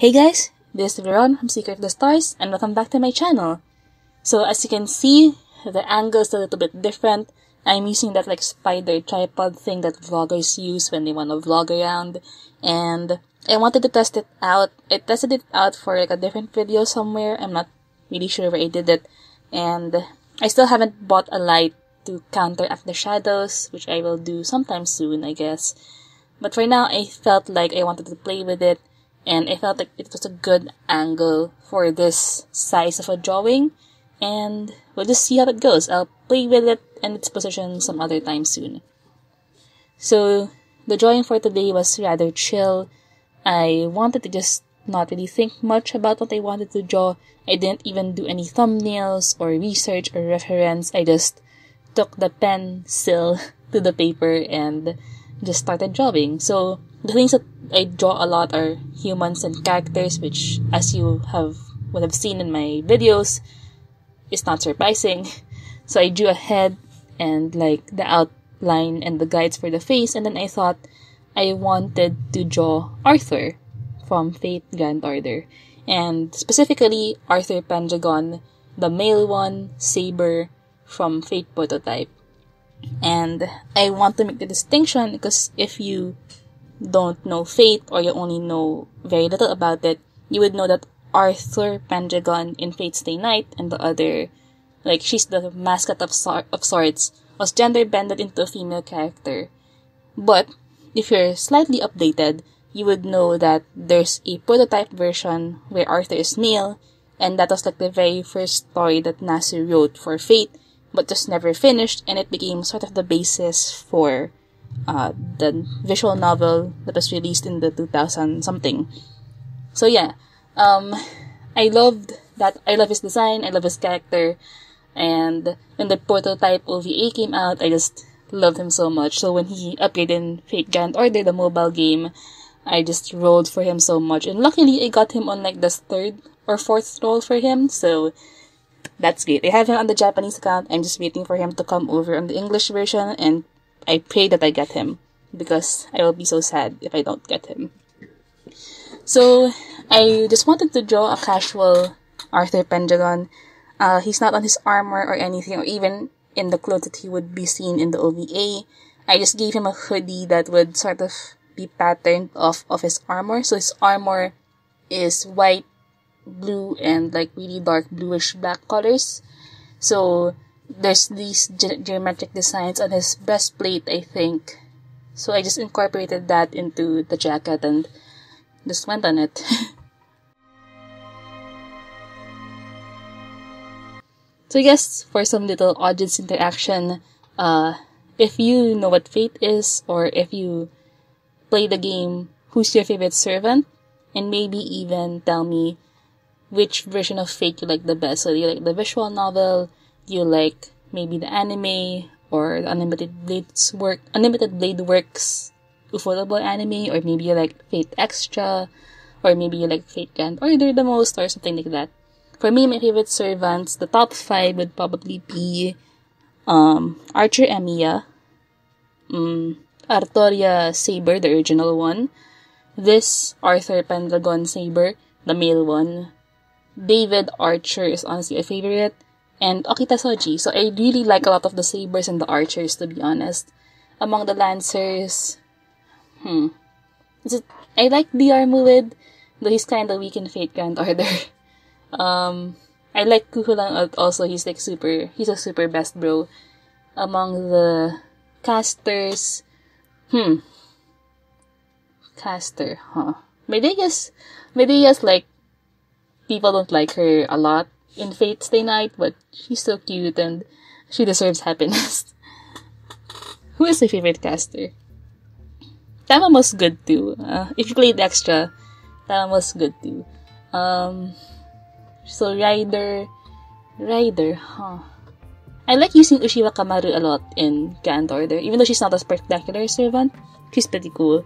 Hey guys, this is Veron from Speaker of the Stars and welcome back to my channel. So as you can see, the angle is a little bit different. I'm using that like spider tripod thing that vloggers use when they want to vlog around and I wanted to test it out. I tested it out for like a different video somewhere. I'm not really sure where I did it and I still haven't bought a light to counteract the shadows, which I will do sometime soon, I guess. But for now, I felt like I wanted to play with it and I felt like it was a good angle for this size of a drawing and we'll just see how it goes. I'll play with it and its position some other time soon. So the drawing for today was rather chill. I wanted to just not really think much about what I wanted to draw. I didn't even do any thumbnails or research or reference. I just took the pencil to the paper and just started drawing. So the things that I draw a lot are humans and characters, which, as you have would have seen in my videos, is not surprising. So I drew a head and like the outline and the guides for the face, and then I thought I wanted to draw Arthur from Fate Grand Order, and specifically Arthur Pendragon, the male one, Saber from Fate Prototype. And I want to make the distinction because if you don't know Fate or you only know very little about it, you would know that Arthur Pendragon in Fate Stay Night and the other, like she's the mascot of, sor- of sorts, was gender bended into a female character. But if you're slightly updated, you would know that there's a prototype version where Arthur is male, and that was like the very first story that Nasu wrote for Fate, but just never finished, and it became sort of the basis for uh, the visual novel that was released in the 2000 something. So yeah, um, I loved that. I love his design. I love his character. And when the prototype OVA came out, I just loved him so much. So when he appeared in Fate Grand Order, the mobile game, I just rolled for him so much. And luckily, I got him on like the third or fourth roll for him. So that's great. I have him on the Japanese account. I'm just waiting for him to come over on the English version and I pray that I get him because I will be so sad if I don't get him. So I just wanted to draw a casual Arthur Pendragon. Uh, he's not on his armor or anything, or even in the clothes that he would be seen in the OVA. I just gave him a hoodie that would sort of be patterned off of his armor. So his armor is white, blue, and like really dark bluish black colors. So there's these ge- geometric designs on his breastplate, I think. So I just incorporated that into the jacket and just went on it. so I guess for some little audience interaction, uh, if you know what Fate is, or if you play the game, who's your favorite servant, and maybe even tell me which version of Fate you like the best. So you like the visual novel, you like maybe the anime or the Unlimited Blades work, Unlimited Blade Works ufotable anime, or maybe you like Fate Extra, or maybe you like Fate Grand Order the most, or something like that. For me, my favorite servants, the top five would probably be um, Archer Emiya, um, Artoria Saber, the original one, this Arthur Pendragon Saber, the male one, David Archer is honestly a favorite, and Okita Soji. So I really like a lot of the sabers and the archers, to be honest. Among the lancers, hmm, is it? I like Diarmuid, though he's kind of weak in Fate Grand Order. um, I like Cú Chulainn also. He's like super. He's a super best bro. Among the casters, hmm, caster, huh? Maybe guess like people don't like her a lot in Fate Stay Night, but she's so cute and she deserves happiness. Who is your favorite caster? Tama was good too. Uh, if you played extra, Tama was good too. Um, so Rider, Rider, huh? I like using Ushiwakamaru a lot in Grand Order, even though she's not a spectacular servant. She's pretty cool.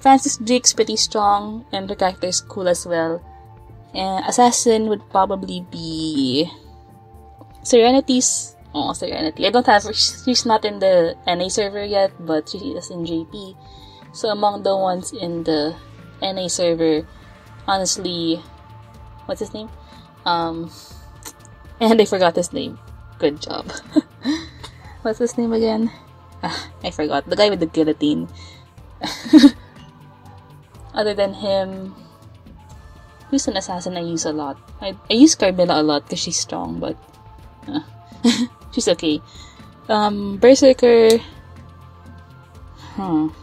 Francis Drake's pretty strong, and her character is cool as well. And Assassin would probably be Serenity's. Oh, Serenity. I don't have. She's not in the NA server yet, but she is in JP. So among the ones in the NA server, honestly, what's his name? Um, and I forgot his name. Good job. what's his name again? Ah, I forgot. The guy with the guillotine. Other than him, who's an assassin I use a lot? I, I use Carmilla a lot because she's strong, but uh, she's okay. Um, Berserker. Huh.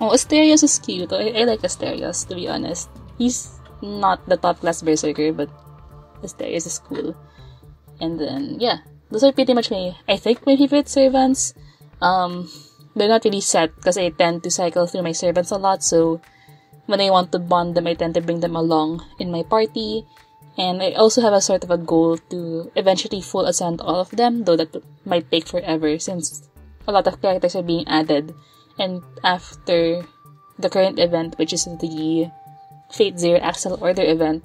Oh, Asterios is cute. I, I like Asterios, to be honest. He's not the top class Berserker, but Asterios is cool. And then, yeah, those are pretty much my, I think, my favorite servants. Um, they're not really set because I tend to cycle through my servants a lot, so when I want to bond them, I tend to bring them along in my party. And I also have a sort of a goal to eventually full ascend all of them, though that might take forever since a lot of characters are being added. And after the current event, which is the Fate Zero Accel Order event,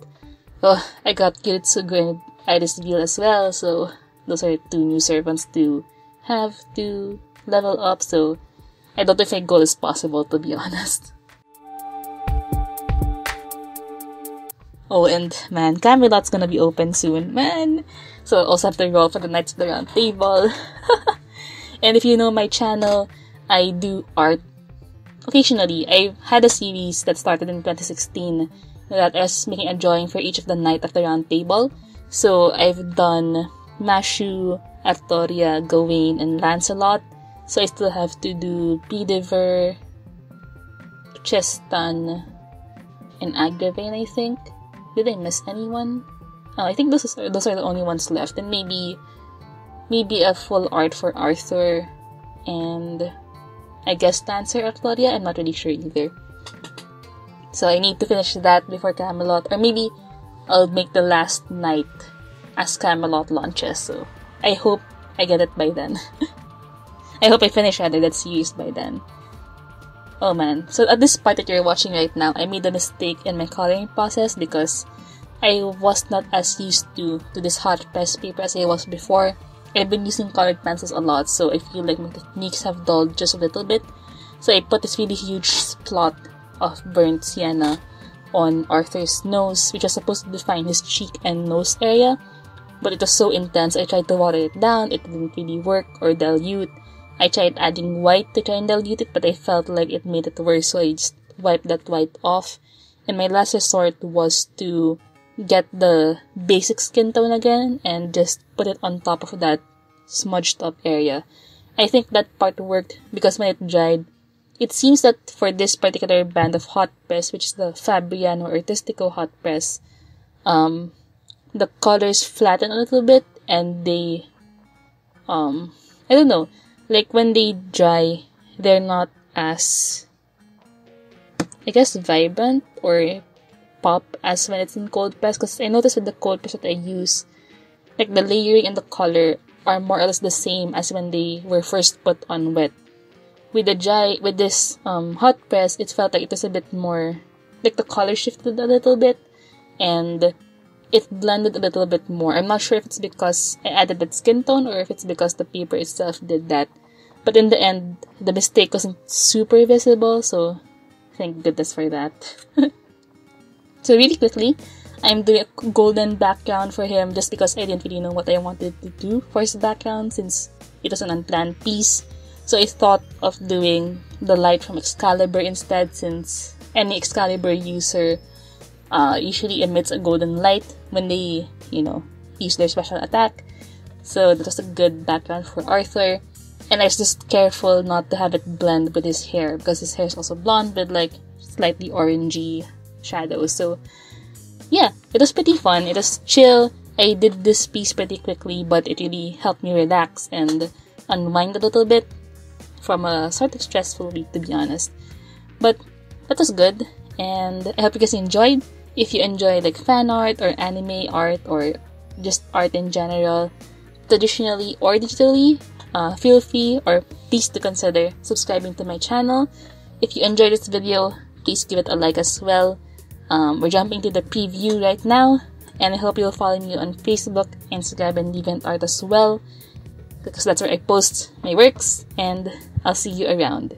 oh, I got Kiritsugu and Irisviel as well, so those are two new servants to have to level up, so I don't think goal is possible to be honest. Oh, and man, Camelot's gonna be open soon, man. So I also have to roll for the Knights of the Round Table. and if you know my channel, I do art. Occasionally, I had a series that started in 2016 that is making a drawing for each of the Knight of the Round Table. So I've done Mashu, Artoria, Gawain, and Lancelot. So I still have to do Bedivere, Tristan, and Agravain, I think. Did I miss anyone? Oh, I think those are, those are the only ones left, and maybe maybe a full art for Arthur, and I guess Dancer of Claudia. I'm not really sure either. So I need to finish that before Camelot, or maybe I'll make the last knight as Camelot launches. So I hope I get it by then. I hope I finish rather that series by then. Oh man, so at this part that you're watching right now, I made a mistake in my coloring process because I was not as used to, to this hot press paper as I was before. I've been using colored pencils a lot, so I feel like my techniques have dulled just a little bit. So I put this really huge splot of burnt sienna on Arthur's nose, which was supposed to define his cheek and nose area. But it was so intense, I tried to water it down, it didn't really work or dilute. I tried adding white to try and dilute it, but I felt like it made it worse, so I just wiped that white off. And my last resort was to get the basic skin tone again and just put it on top of that smudged up area. I think that part worked because when it dried, it seems that for this particular band of hot press, which is the Fabriano Artistico hot press, um, the colors flatten a little bit and they, um, I don't know, like when they dry, they're not as I guess vibrant or pop as when it's in cold press because I noticed with the cold press that I use, like the layering and the color are more or less the same as when they were first put on wet. With the dry, with this um, hot press, it felt like it was a bit more, like the color shifted a little bit, and it blended a little bit more. I'm not sure if it's because I added that skin tone or if it's because the paper itself did that. But in the end, the mistake wasn't super visible, so thank goodness for that. so really quickly, I'm doing a golden background for him just because I didn't really know what I wanted to do for his background since it was an unplanned piece. So I thought of doing the light from Excalibur instead since any Excalibur user uh, usually emits a golden light when they, you know, use their special attack. So that was a good background for Arthur. And I was just careful not to have it blend with his hair because his hair is also blonde with like slightly orangey shadows. So yeah, it was pretty fun. It was chill. I did this piece pretty quickly, but it really helped me relax and unwind a little bit from a sort of stressful week, to be honest. But that was good, and I hope you guys enjoyed. If you enjoy like fan art or anime art or just art in general, traditionally or digitally, uh, feel free or please to consider subscribing to my channel. If you enjoyed this video, please give it a like as well. Um, we're jumping to the preview right now, and I hope you'll follow me on Facebook, Instagram, and DeviantArt as well, because that's where I post my works, and I'll see you around.